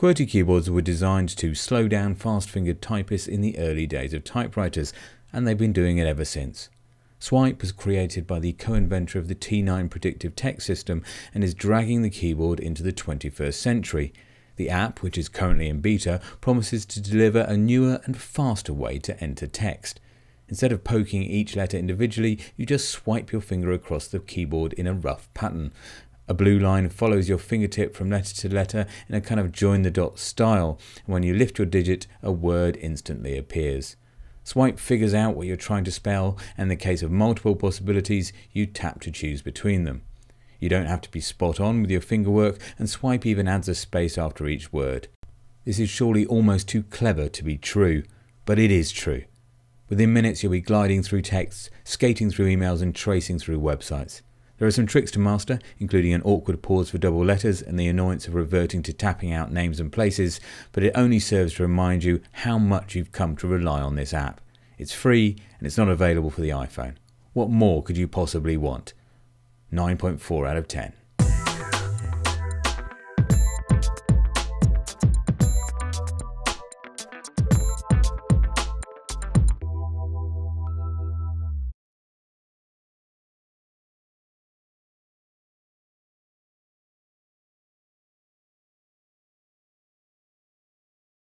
QWERTY keyboards were designed to slow down fast-fingered typists in the early days of typewriters, and they've been doing it ever since. Swype was created by the co-inventor of the T9 predictive text system and is dragging the keyboard into the 21st century. The app, which is currently in beta, promises to deliver a newer and faster way to enter text. Instead of poking each letter individually, you just swipe your finger across the keyboard in a rough pattern. A blue line follows your fingertip from letter to letter in a kind of join the dots style. And when you lift your digit, a word instantly appears. Swype figures out what you're trying to spell, and in the case of multiple possibilities, you tap to choose between them. You don't have to be spot on with your finger work, and Swype even adds a space after each word. This is surely almost too clever to be true, but it is true. Within minutes, you'll be gliding through texts, skating through emails, and tracing through websites. There are some tricks to master, including an awkward pause for double letters and the annoyance of reverting to tapping out names and places, but it only serves to remind you how much you've come to rely on this app. It's free and it's not available for the iPhone. What more could you possibly want? 9.4 out of 10.